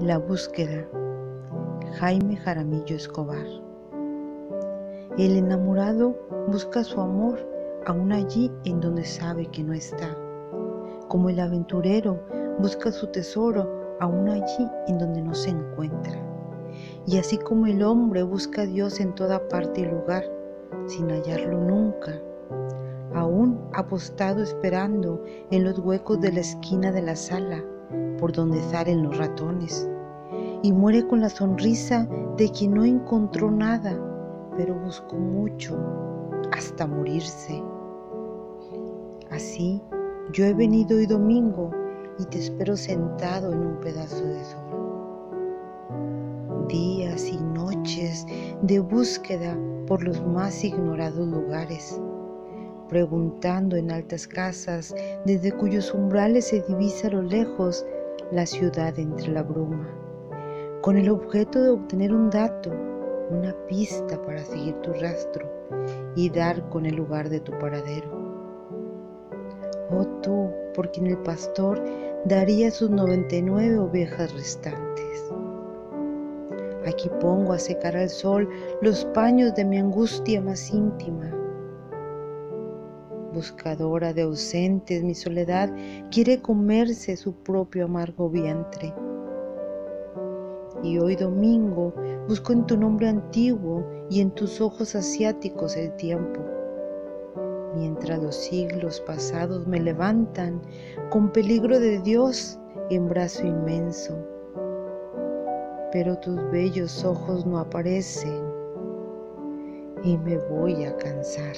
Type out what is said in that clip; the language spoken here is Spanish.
La búsqueda. Jaime Jaramillo Escobar. El enamorado busca su amor aún allí en donde sabe que no está. Como el aventurero busca su tesoro aún allí en donde no se encuentra. Y así como el hombre busca a Dios en toda parte y lugar, sin hallarlo nunca, aún apostado esperando en los huecos de la esquina de la sala por donde salen los ratones, y muere con la sonrisa de quien no encontró nada, pero buscó mucho hasta morirse. Así, yo he venido hoy domingo y te espero sentado en un pedazo de sol. Días y noches de búsqueda por los más ignorados lugares, preguntando en altas casas desde cuyos umbrales se divisa a lo lejos la ciudad entre la bruma, con el objeto de obtener un dato, una pista para seguir tu rastro y dar con el lugar de tu paradero. Oh tú, por quien el pastor daría sus 99 ovejas restantes. Aquí pongo a secar al sol los paños de mi angustia más íntima. Buscadora de ausentes, mi soledad quiere comerse su propio amargo vientre. Y hoy domingo busco en tu nombre antiguo y en tus ojos asiáticos el tiempo mientras los siglos pasados me levantan con peligro de Dios en brazo inmenso. Pero tus bellos ojos no aparecen y me voy a cansar.